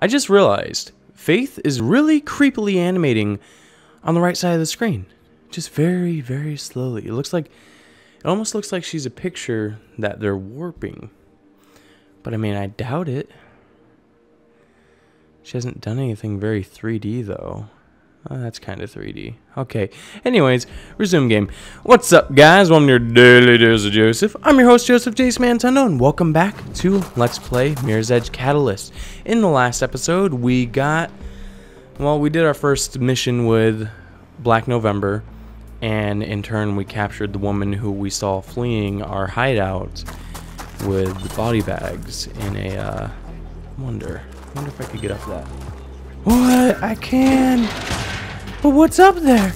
I just realized Faith is really creepily animating on the right side of the screen. Just very, very slowly. It looks like, it almost looks like she's a picture that they're warping. But I mean, I doubt it. She hasn't done anything very 3D though. Uh, that's kind of 3D. Okay. Anyways, resume game. What's up, guys? Welcome to your Daily Dose of Joseph. I'm your host, Joseph Jason Mantundo, and welcome back to Let's Play Mirror's Edge Catalyst. In the last episode, we got... Well, we did our first mission with Black November, and in turn, we captured the woman who we saw fleeing our hideout with body bags in a, uh... Wonder. Wonder if I could get up that. What? I can. But what's up there?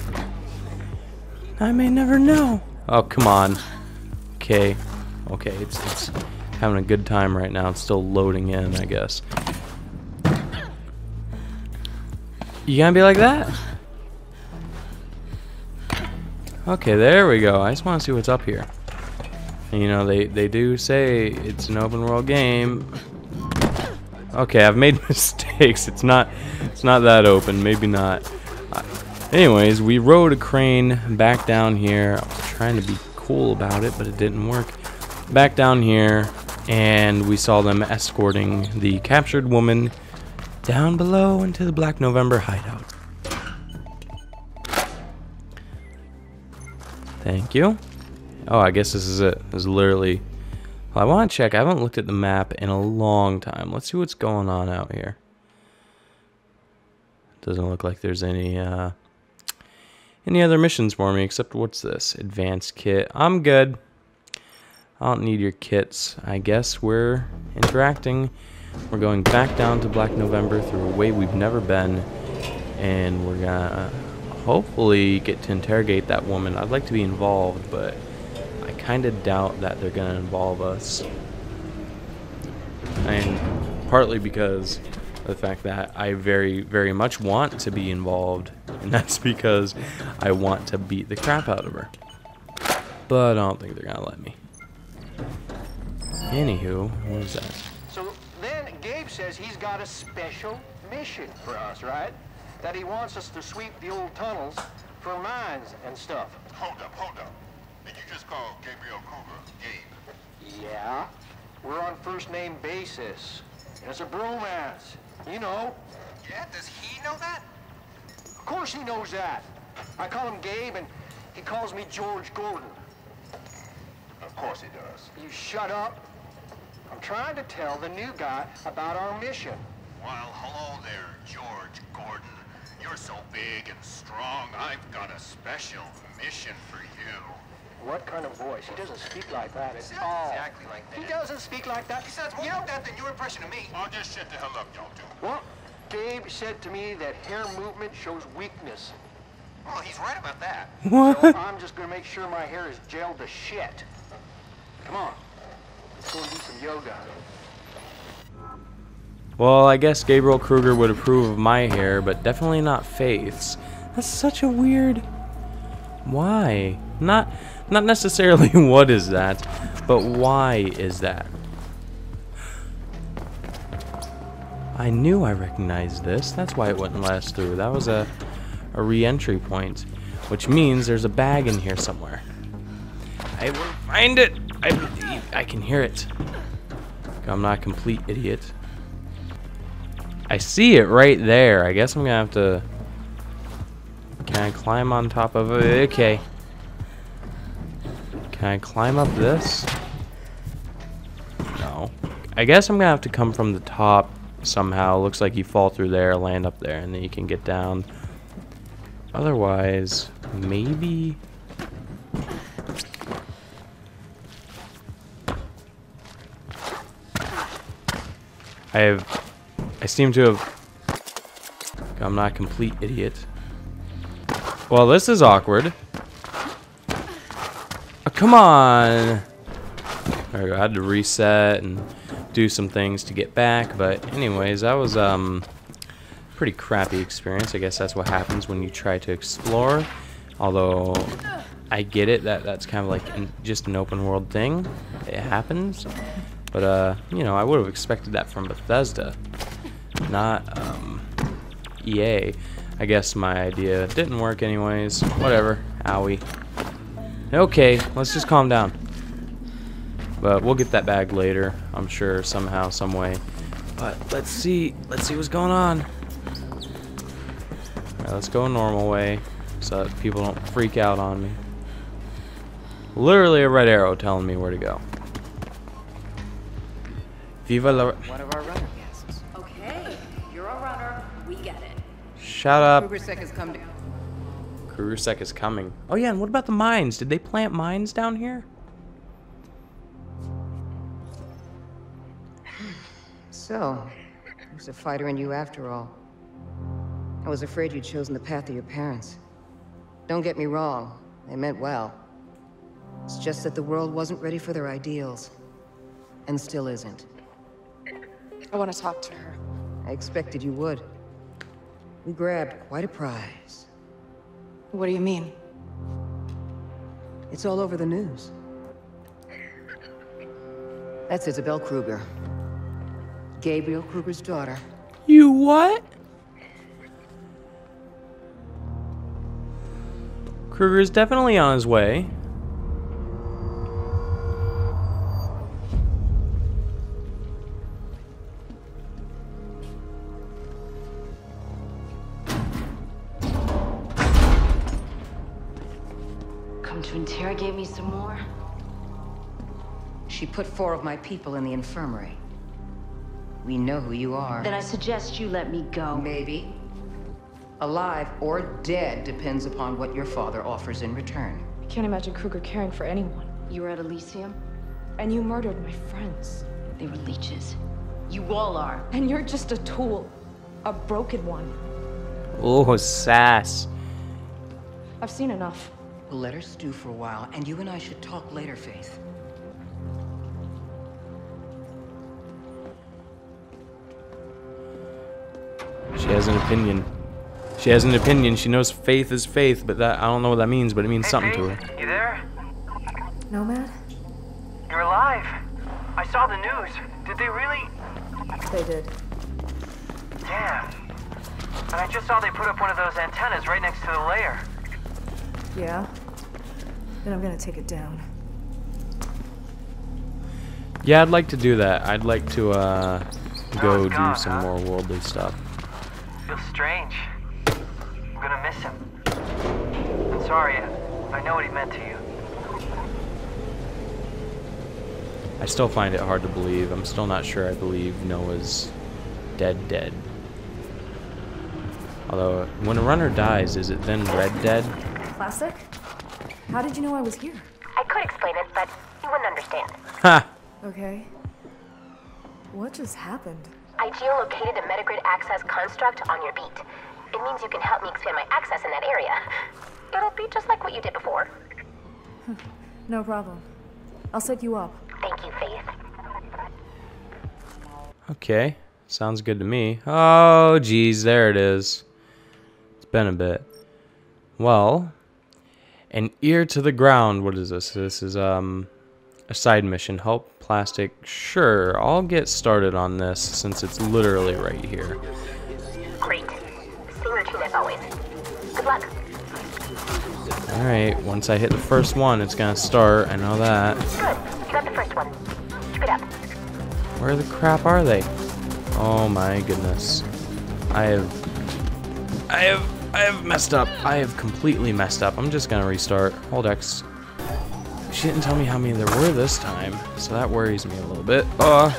I may never know. Oh, come on. Okay. Okay, it's, it's having a good time right now. It's still loading in, I guess. You gonna be like that? Okay, there we go. I just want to see what's up here. And, you know, they, they do say it's an open world game. Okay, I've made mistakes. It's not it's not that open. Maybe not. Anyways, we rode a crane back down here. I was trying to be cool about it, but it didn't work. Back down here, and we saw them escorting the captured woman down below into the Black November hideout. Thank you. Oh, I guess this is it. This is literally... Well, I want to check. I haven't looked at the map in a long time. Let's see what's going on out here. Doesn't look like there's any, uh... Any other missions for me, except what's this? Advanced kit. I'm good. I don't need your kits. I guess we're interacting. We're going back down to Black November through a way we've never been. And we're gonna hopefully get to interrogate that woman. I'd like to be involved, but I kind of doubt that they're gonna involve us. And partly because the fact that I very, very much want to be involved. And that's because I want to beat the crap out of her. But I don't think they're gonna let me. Anywho, what is that? So then Gabe says he's got a special mission for us, right? That he wants us to sweep the old tunnels for mines and stuff. Hold up, hold up. Did you just call Gabriel Kruger Gabe? Yeah? We're on first name basis. And it's a bromance. You know. Yeah, does he know that? Of course he knows that. I call him Gabe and he calls me George Gordon. Of course he does. You shut up. I'm trying to tell the new guy about our mission. Well, hello there, George Gordon. You're so big and strong, I've got a special mission for you. What kind of voice? He doesn't speak like that at all. exactly like that. He doesn't speak like that. He sounds more like that than your impression of me. I'll just shut the hell up, y'all two. Well, Gabe said to me that hair movement shows weakness. Well, he's right about that. So I'm just gonna make sure my hair is gelled to shit. Come on. Let's go and do some yoga. Well, I guess Gabriel Kruger would approve of my hair, but definitely not Faith's. That's such a weird... Why? Not, not necessarily what is that, but why is that? I knew I recognized this. That's why it wouldn't last through. That was a, a re-entry point, which means there's a bag in here somewhere. I will find it. I believe I can hear it. I'm not a complete idiot. I see it right there. I guess I'm gonna have to. Can I climb on top of it? Okay. Can I climb up this? No. I guess I'm gonna have to come from the top somehow. Looks like you fall through there, land up there, and then you can get down. Otherwise, maybe. I have. I seem to have. I'm not a complete idiot. Well, this is awkward. Come on. There we go. I had to reset and do some things to get back. But anyways, that was um pretty crappy experience. I guess that's what happens when you try to explore. Although I get it that that's kind of like an, just an open world thing. It happens. But uh, you know, I would have expected that from Bethesda. not um, EA. I guess my idea didn't work anyways. Whatever. Owie. Okay, let's just calm down. But we'll get that bag later, I'm sure, somehow, some way. But let's see, let's see what's going on. Alright, let's go a normal way so that people don't freak out on me. Literally a red arrow telling me where to go. Viva la... One of our runner guests. Okay, you're a runner. We get it. Shut up. KrugerSec has come to. KrugerSec is coming. Oh yeah, and what about the mines? Did they plant mines down here? So, there's a fighter in you after all. I was afraid you'd chosen the path of your parents. Don't get me wrong, they meant well. It's just that the world wasn't ready for their ideals. And still isn't. I want to talk to her. I expected you would. We grabbed quite a prize. What do you mean? It's all over the news. That's Isabel Kruger. Gabriel Kruger's daughter. You what? Kruger's definitely on his way. Put four of my people in the infirmary. We know who you are. Then I suggest you let me go. Maybe. Alive or dead depends upon what your father offers in return. I can't imagine Kruger caring for anyone. You were at Elysium? And you murdered my friends. They were leeches. You all are. And you're just a tool. A broken one. Oh, sass. I've seen enough. We'll let her stew for a while, and you and I should talk later, Faith. Has an opinion. She has an opinion. She knows faith is faith, but that I don't know what that means, but it means something to her. You there? Nomad? You're alive. I saw the news. Did they really? They did. Damn. And I just saw they put up one of those antennas right next to the layer. Yeah? Then I'm gonna take it down. Yeah, I'd like to do that. I'd like to uh, go it's do gone, some huh? more worldly stuff. Feels strange. I'm gonna miss him. I'm sorry. I know what he meant to you. I still find it hard to believe. I'm still not sure I believe Noah's dead dead. Although, when a runner dies, is it then red dead? Classic? How did you know I was here? I could explain it, but you wouldn't understand. Ha! Okay. What just happened? I geolocated a metagrid access construct on your beat. It means you can help me expand my access in that area. It'll be just like what you did before. No problem. I'll set you up. Thank you, Faith. Okay, sounds good to me. Oh, geez, there it is. It's been a bit. Well, an ear to the ground. What is this? This is um a side mission. Help plastic. Sure, I'll get started on this since it's literally right here. Great. Same routine as always. Good luck. All right, once I hit the first one, it's gonna start. I know that. Good. You got the first one. Keep it up. Where the crap are they? Oh my goodness. I have I have I have messed up. I have completely messed up. I'm just gonna restart. Hold X. She didn't tell me how many there were this time, so that worries me a little bit. Uh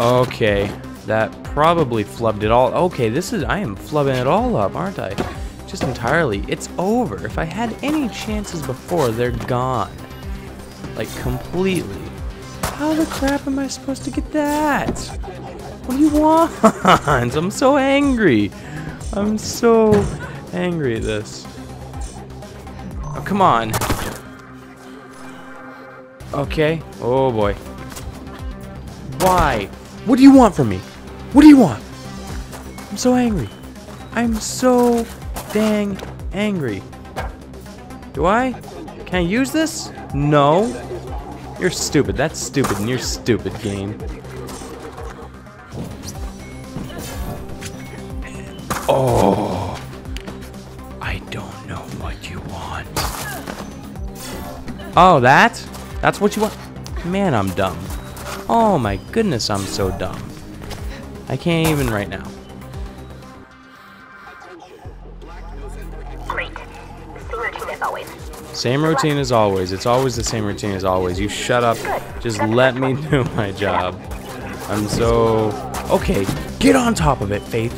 Okay. That probably flubbed it all. Okay, this is I am flubbing it all up, aren't I? Just entirely. It's over. If I had any chances before, they're gone. Like completely. How the crap am I supposed to get that? What do you want? I'm so angry. I'm so angry at this. Oh, come on. Okay. Oh boy. Why? What do you want from me? What do you want? I'm so angry. I'm so dang angry. Do I? Can I use this? No. You're stupid. That's stupid, and you're stupid, game. Oh. I don't know what you want. Oh, that? That's what you want? Man, I'm dumb. Oh my goodness, I'm so dumb. I can't even right now. Same routine as always. Same routine as always. It's always the same routine as always. You shut up. Just let me do my job. I'm so... Okay, get on top of it, Faith.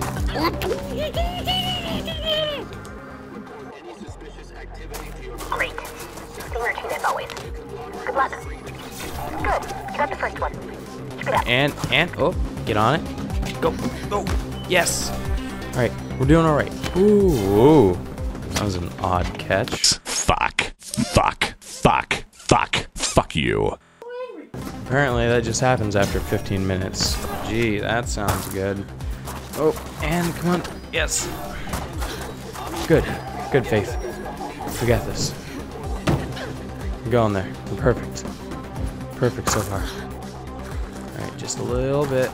And, oh, get on it. Go, go. Yes. All right, we're doing all right. Ooh, ooh. That was an odd catch. Fuck. Fuck. Fuck. Fuck. Fuck you. Apparently that just happens after 15 minutes. Gee, that sounds good. Oh, and come on. Yes. Good. Good, Faith. We got this. We're going there. We're perfect. Perfect so far. Alright, just a little bit.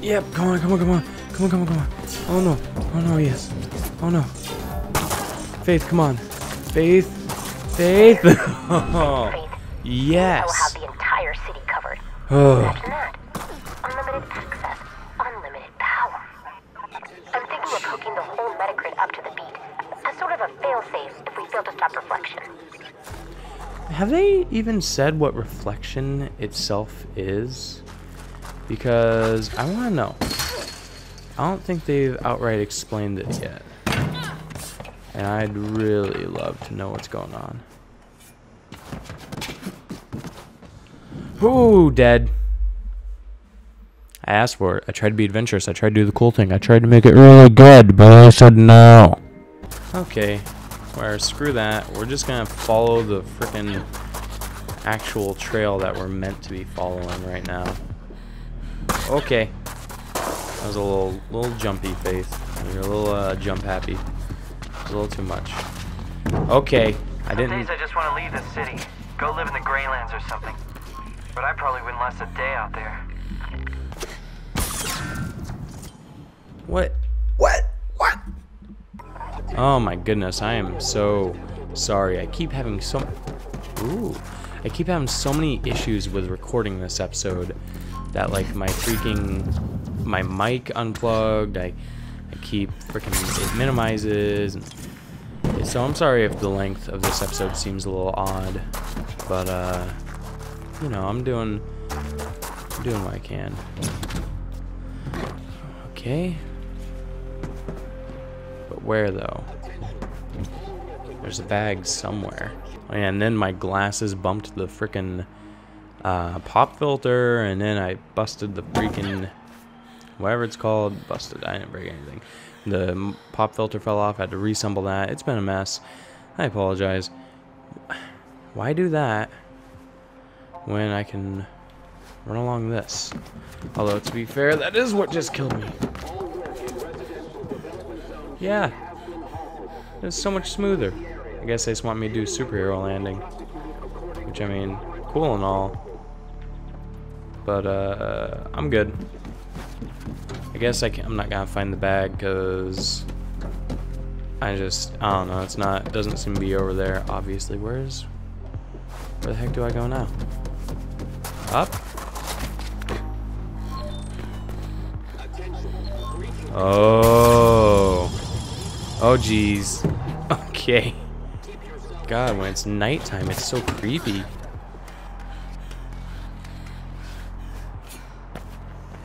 Yep, come on, come on, come on. Come on, come on, come on. Oh no. Oh no, yes. Oh no. Faith, come on. Faith. Faith. Oh, Faith. I will yes. have the entire city covered. Oh. Even said what reflection itself is? Because I want to know. I don't think they've outright explained it yet. And I'd really love to know what's going on. Ooh, dead. I asked for it. I tried to be adventurous. I tried to do the cool thing. I tried to make it really good, but I said no. Okay. Where screw that. We're just gonna follow the frickin' actual trail that we're meant to be following right now. Okay. That was a little little jumpy, Faith. You're a little uh, jump happy. It's a little too much. Okay. I didn't. days I just want to leave the city, go live in the Greylands or something. But I probably wouldn't last a day out there. What? What? What? Oh my goodness, I am so sorry. I keep having so Ooh. I keep having so many issues with recording this episode that like my freaking my mic unplugged. I I keep freaking it minimizes so I'm sorry if the length of this episode seems a little odd, but uh you know, I'm doing I'm doing what I can. Okay. But where though? There's a bag somewhere. And then my glasses bumped the frickin' uh, pop filter, and then I busted the freaking whatever it's called. Busted. I didn't break anything. The pop filter fell off. I had to reassemble that. It's been a mess. I apologize. Why do that when I can run along this? Although to be fair, that is what just killed me. Yeah. It's so much smoother. I guess they just want me to do superhero landing. Which I mean, cool and all. But uh I'm good. I guess I can, I'm not gonna find the bag because I just I don't know. It's not it doesn't seem to be over there. Obviously, where's where the heck do I go now? Up. Oh. Oh geez. Okay. God, when it's nighttime, it's so creepy.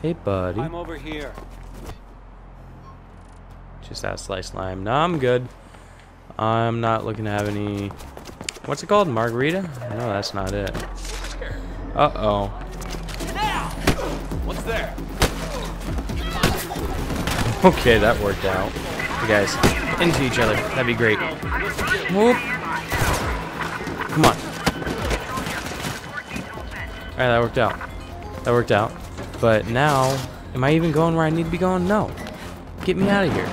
Hey, buddy. I'm over here. Just that sliced lime. No, I'm good. I'm not looking to have any. What's it called? Margarita? No, that's not it. Uh oh. What's there? Okay, that worked out. You guys, into each other. That'd be great. Whoop. Come on. Alright, that worked out. That worked out. But now, am I even going where I need to be going? No. Get me out of here.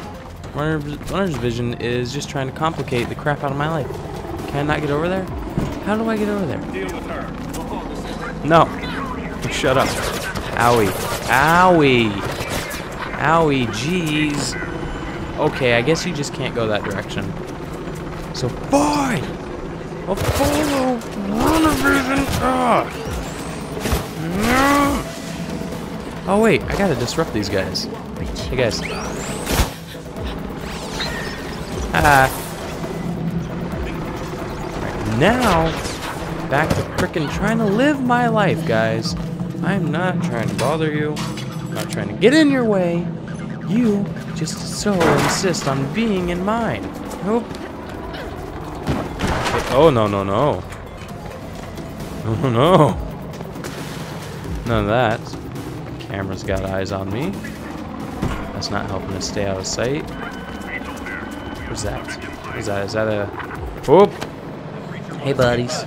Runner, runner's vision is just trying to complicate the crap out of my life. Can I not get over there? How do I get over there? Deal with her. We'll hold this in. No. Shut up. Owie. Owie. Owie, jeez. Okay, I guess you just can't go that direction. So fine. I'll follow Runner Vision. Ugh. No. Oh wait, I gotta disrupt these guys. Hey guys. Ah. Right, now, back to frickin' trying to live my life, guys. I'm not trying to bother you. I'm not trying to get in your way. You just so insist on being in mine. Nope. Oh, no, no, no. Oh, no. No None of that. Camera's got eyes on me. That's not helping us stay out of sight. What's that? Is that? Is that a... Whoop! Hey, buddies.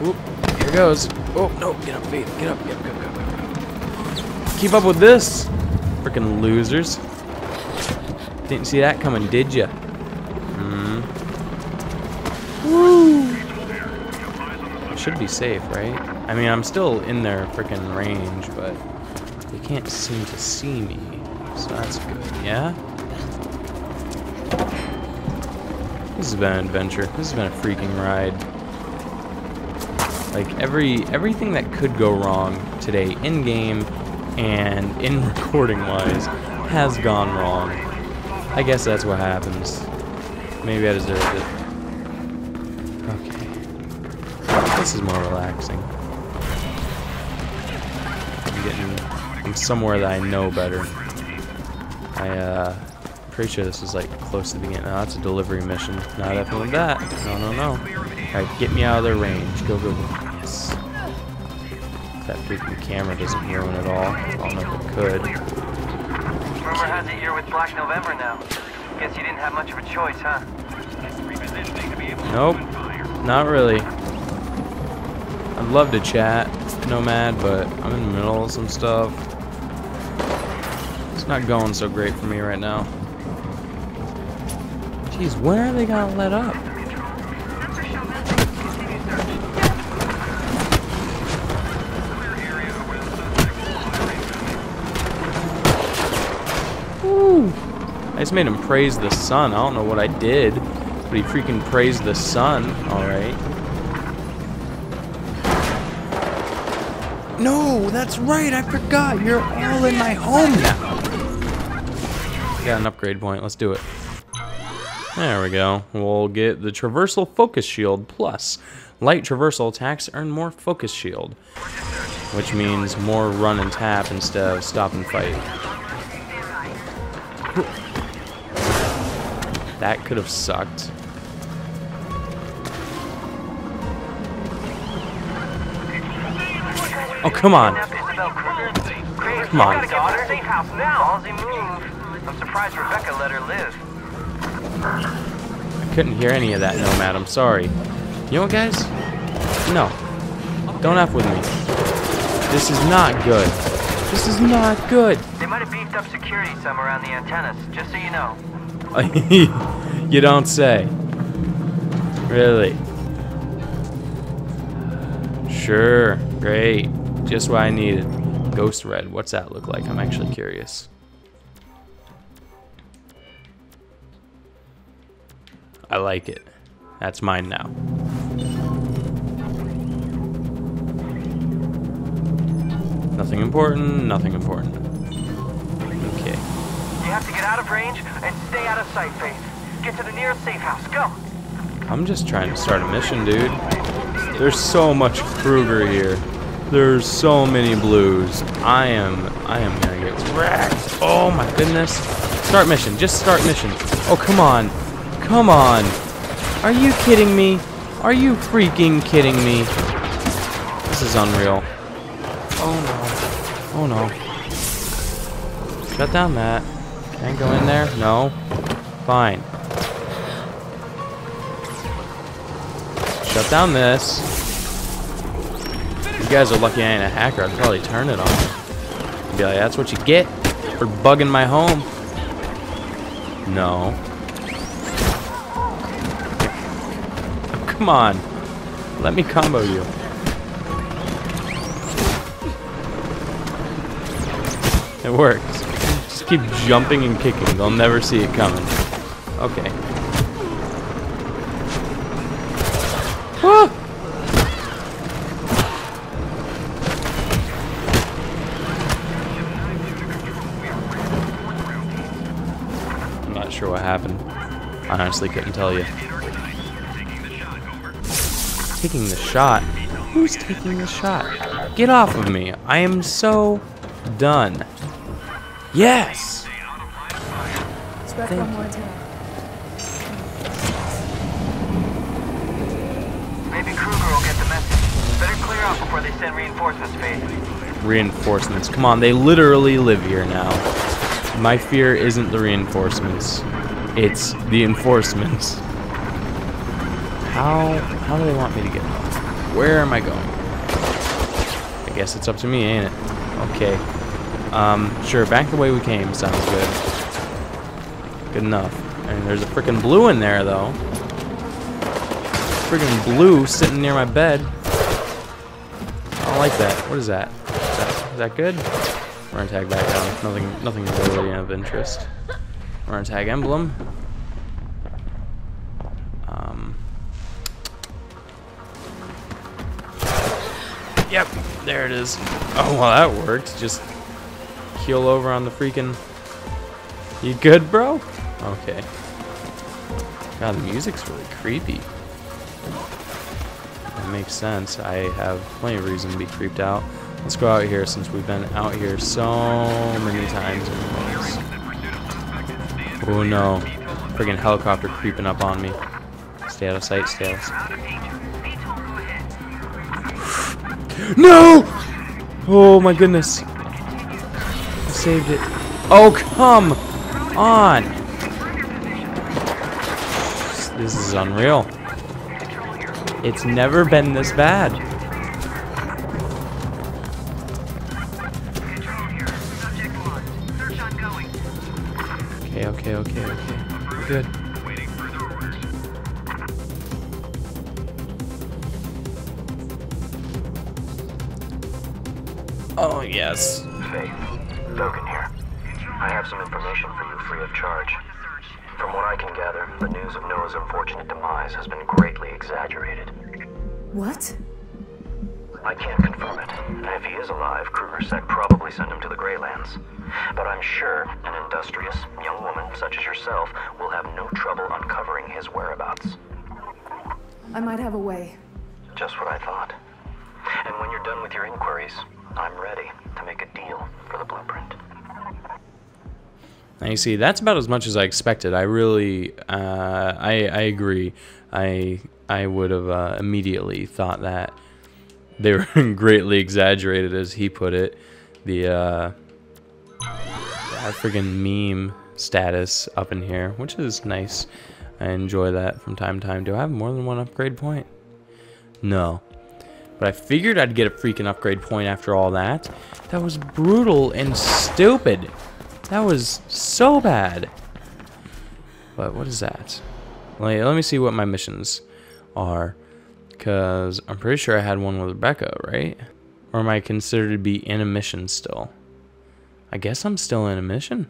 Whoop. Here goes. Oh, no. Get up, Faith. Get up. Get up, get up, get up, get up. Keep up with this. Freaking losers. Didn't see that coming, did ya? Should be safe, right? I mean, I'm still in their freaking range, but they can't seem to see me. So that's good, yeah? This has been an adventure. This has been a freaking ride. Like every everything that could go wrong today in game and in recording wise has gone wrong. I guess that's what happens. Maybe I deserved it. Okay. This is more relaxing. I'm getting I'm somewhere that I know better. I uh pretty sure this is like close to the beginning. No, that's a delivery mission. No, definitely that. No, no, no. Alright, get me out of their range. Go, go, go. Yes. That freaking camera doesn't ruin it all. I don't know if it could. Rumor has it you're with Black November now. Guess you didn't have much of a choice, huh? Nope. Not really. I'd love to chat, Nomad, but I'm in the middle of some stuff. It's not going so great for me right now. Jeez, when are they gonna let up? Woo! I just made him praise the sun. I don't know what I did, but he freaking praised the sun. Alright. No, that's right. I forgot. You're all in my home now. Got an upgrade point. Let's do it. There we go. We'll get the Traversal Focus Shield Plus. Light traversal attacks earn more Focus Shield, which means more run and tap instead of stop and fight. That could have sucked. Oh, come on. Come on. Safe house now. Ballsy move. I'm surprised Rebecca let her live. I couldn't hear any of that, Nomad. I'm sorry. You know what, guys? No. Don't F with me. This is not good. This is not good. They might have beefed up security some around the antennas, just so you know. you don't say. Really? Sure. Great. Just what I needed. Ghost Red. What's that look like? I'm actually curious. I like it. That's mine now. Nothing important, nothing important. Okay. You have to get out of range and stay out of sight, Faith. Get to the nearest safe house. Go. I'm just trying to start a mission, dude. There's so much Kruger here. There's so many blues. I am, I am gonna get wrecked. Oh my goodness. Start mission, just start mission. Oh, come on. Come on. Are you kidding me? Are you freaking kidding me? This is unreal. Oh no. Oh no. Shut down that. Can't go in there? No. Fine. Shut down this. You guys are lucky I ain't a hacker. I'd probably turn it on. Be like, that's what you get for bugging my home. No. Come on. Let me combo you. It works. Just keep jumping and kicking. They'll never see it coming. Okay. Happened. I honestly couldn't tell you. Taking the shot? Who's taking the shot? Get off of me. I am so done. Yes! Thank one more attack. Maybe Kruger will get the message. Better clear out before they send reinforcements, Faith. Reinforcements. Come on, they literally live here now. My fear isn't the reinforcements. It's the enforcements. How how do they want me to get home? Where am I going? I guess it's up to me, ain't it? Okay. Um, sure, back the way we came sounds good. Good enough. And there's a freaking blue in there, though. Freaking blue sitting near my bed. I don't like that. What is that? Is that, is that good? We're gonna tag back down. Nothing, nothing really of interest. Gonna tag emblem. Um. Yep, there it is. Oh well, that worked. Just keel over on the freaking. You good, bro? Okay. God, the music's really creepy. That makes sense. I have plenty of reason to be creeped out. Let's go out here since we've been out here so many times. Oh no. Friggin' helicopter creeping up on me. Stay out of sight, stay out of sight. No! Oh my goodness. I saved it. Oh, come on! This is unreal. It's never been this bad. Yes. Faith, Dogen here. I have some information for you free of charge. From what I can gather, the news of Noah's unfortunate demise has been greatly exaggerated. What? I can't confirm it, and if he is alive, Kruger Sec probably sent him to the Greylands. But I'm sure an industrious young woman such as yourself will have no trouble uncovering his whereabouts. I might have a way. Just what I thought. And when you're done with your inquiries, I'm ready to make deal for the blueprint. Now you see, that's about as much as I expected. I really, uh, I, I agree. I, I would have uh, immediately thought that they were greatly exaggerated, as he put it. The, uh, friggin' meme status up in here, which is nice. I enjoy that from time to time. Do I have more than one upgrade point? No. But I figured I'd get a freaking upgrade point after all that. That was brutal and stupid. That was so bad. But what is that? Let, me see what my missions are. Because I'm pretty sure I had one with Rebecca, right? Or am I considered to be in a mission still? I guess I'm still in a mission.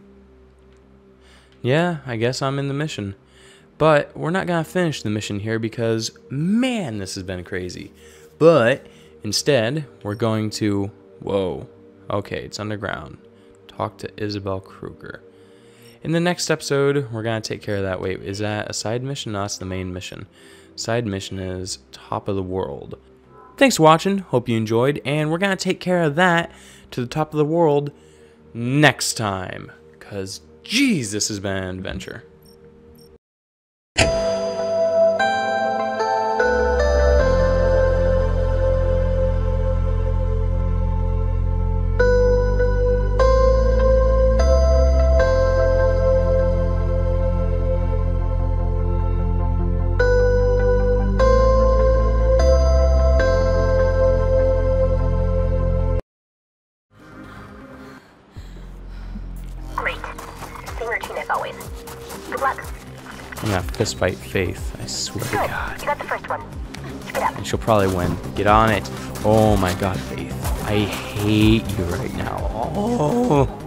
Yeah, I guess I'm in the mission. But we're not going to finish the mission here because, man, this has been crazy. But instead, we're going to... Whoa. Okay, it's underground. Talk to Isabel Kruger. In the next episode, we're going to take care of that. Wait, is that a side mission? No, that's the main mission. Side mission is Top of the World. Thanks for watching. Hope you enjoyed. And we're going to take care of that to the top of the world next time. Because, geez, this has been an adventure. I'm going to fist fight Faith. I swear to God. You got the first one. Keep it up. And she'll probably win. Get on it. Oh my god, Faith. I hate you right now. Oh.